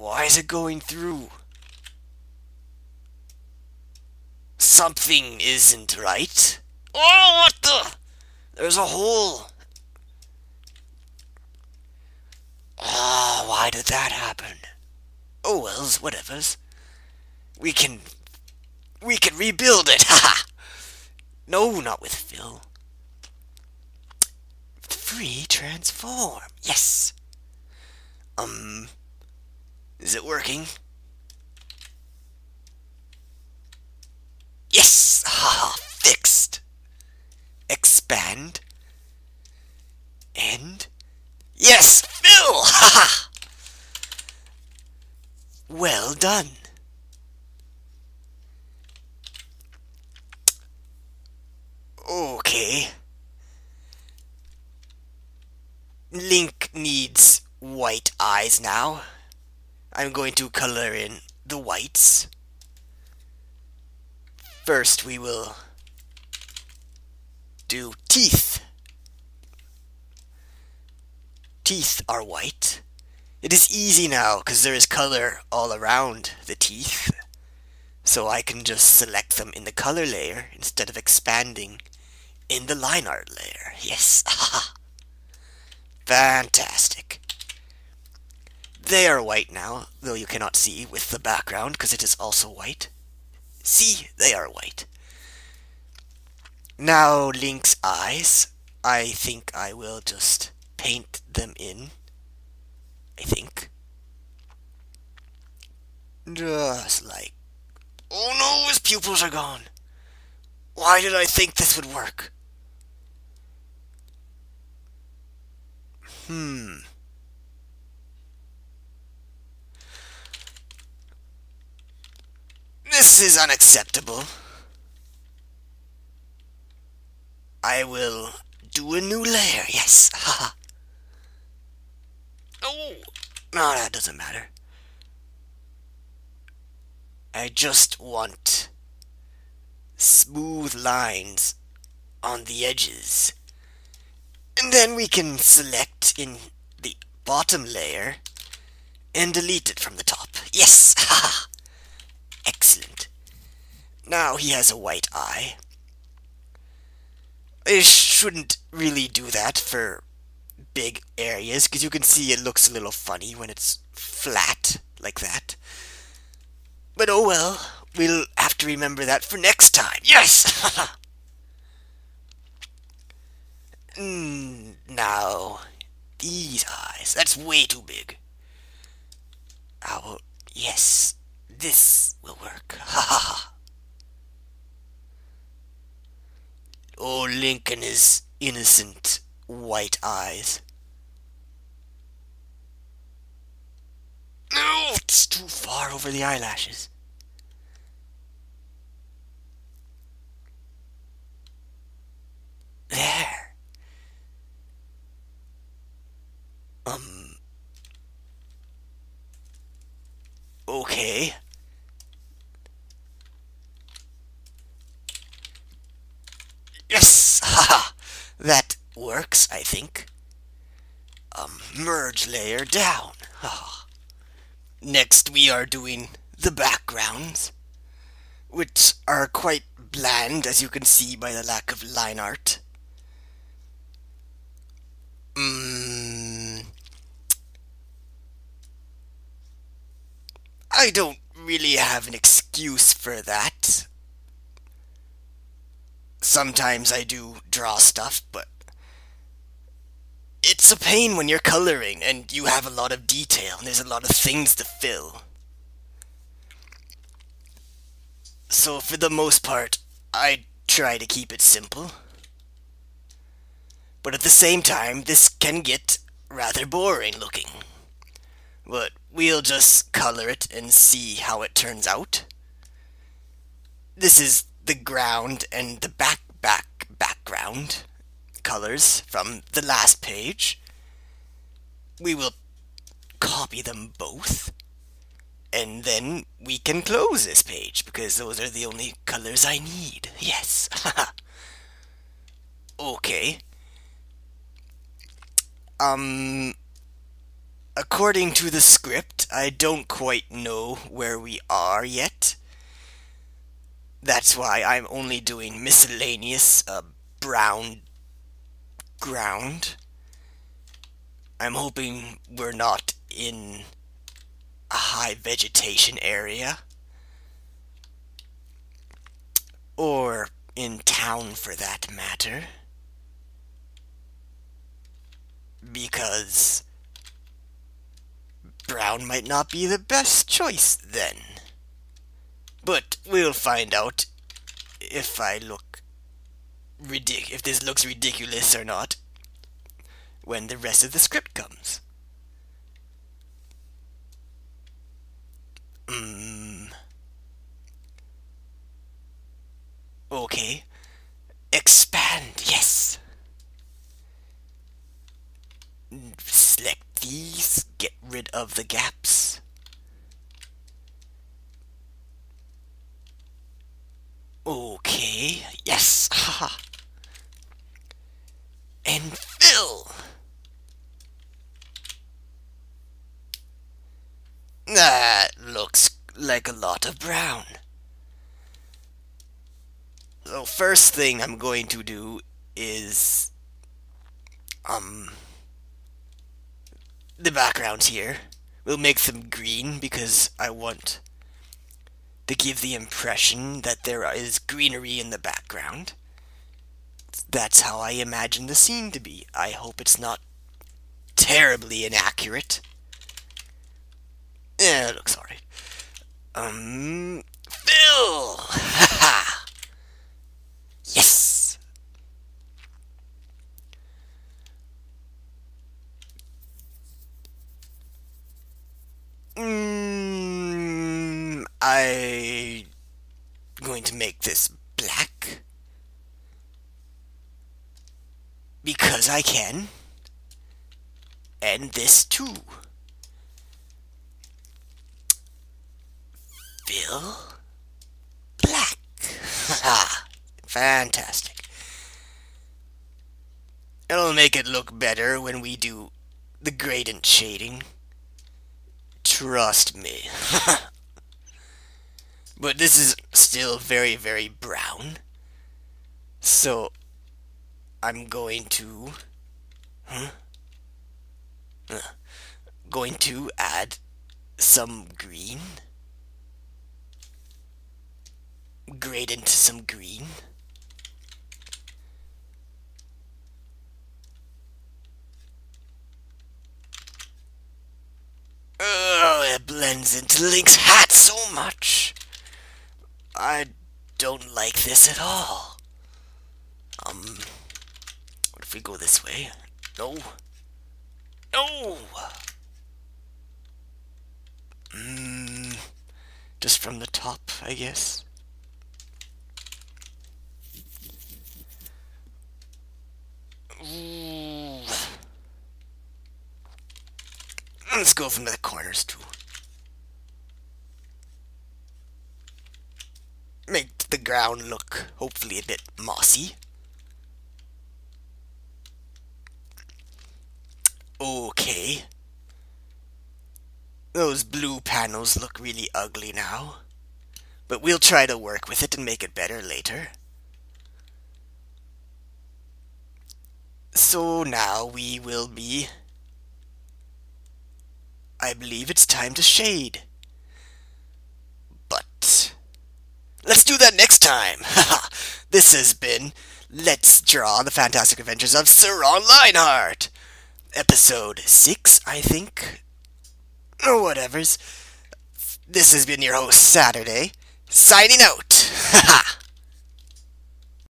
Why is it going through? Something isn't right. Oh, what the? There's a hole. Ah, oh, why did that happen? Oh, wells, whatever's. We can... We can rebuild it, ha! no, not with fill. Free transform, yes! Um... Is it working? Yes! Ha! ha! Fixed! Expand. End. Yes! Fill! Ha! Well done. Okay. Link needs white eyes now. I'm going to color in the whites. First we will do teeth. Teeth are white. It is easy now because there is color all around the teeth. So I can just select them in the color layer instead of expanding in the line art layer. Yes. Fantastic. They are white now, though you cannot see with the background because it is also white. See, they are white. Now Link's eyes. I think I will just paint them in. I think. Just like... Oh no, his pupils are gone! Why did I think this would work? Hmm. This is unacceptable. I will do a new layer, yes. Haha. oh, no, that doesn't matter. I just want smooth lines on the edges. And then we can select in the bottom layer and delete it from the top. Yes! Haha! Excellent. Now he has a white eye. I shouldn't really do that for big areas, because you can see it looks a little funny when it's flat like that. But oh well, we'll have to remember that for next time. Yes! mm, now, these eyes, that's way too big. Oh, yes, this will work. Ha ha ha. Oh, Lincoln his innocent white eyes. No, it's too far over the eyelashes. There. Um. Okay. Yes! Haha! that works, I think. Um, merge layer down. Next we are doing the backgrounds, which are quite bland, as you can see by the lack of line art. Mm, I don't really have an excuse for that sometimes I do draw stuff, but it's a pain when you're coloring and you have a lot of detail and there's a lot of things to fill. So for the most part, I try to keep it simple. But at the same time, this can get rather boring looking. But we'll just color it and see how it turns out. This is the ground and the back back background colors from the last page. We will copy them both. And then we can close this page because those are the only colors I need. Yes. okay. Um according to the script, I don't quite know where we are yet. That's why I'm only doing miscellaneous uh, brown ground. I'm hoping we're not in a high vegetation area. Or in town for that matter. Because brown might not be the best choice then. But we'll find out if I look ridic if this looks ridiculous or not when the rest of the script comes. Mm. Okay. Expand, yes. Select these, get rid of the gaps. Okay, yes, haha. And fill. That looks like a lot of brown. So first thing I'm going to do is um the backgrounds here. We'll make them green because I want to give the impression that there is greenery in the background. That's how I imagine the scene to be. I hope it's not terribly inaccurate. Yeah, it looks alright. Um, Fill! Haha! yes! Mm, I'm going to make this black because I can, and this too. Bill Black. Fantastic. It'll make it look better when we do the gradient shading. Trust me. but this is still very, very brown. So, I'm going to... Huh? Uh, going to add some green. grade into some green. Oh, it blends into Link's hat so much. I don't like this at all. Um, what if we go this way? No. No! Mmm, just from the top, I guess. Let's go from the corners too. Make the ground look hopefully a bit mossy. Okay. Those blue panels look really ugly now. But we'll try to work with it and make it better later. So now we will be... I believe it's time to shade. But... Let's do that next time! this has been Let's Draw the Fantastic Adventures of Sir Ron Lionheart! Episode 6, I think? Or whatevers. This has been your host, Saturday, signing out!